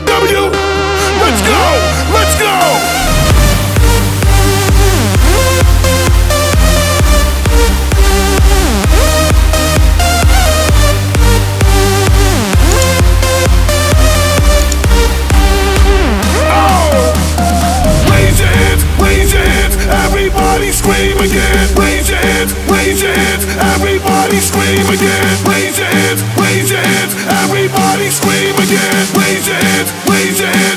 W. Let's go! Let's go! Oh. Raise your hands, raise your hands, everybody scream again. Raise your hands, raise your hands. Everybody scream again, raise your hands, raise your hands. Everybody scream again, raise your hands, raise your hands.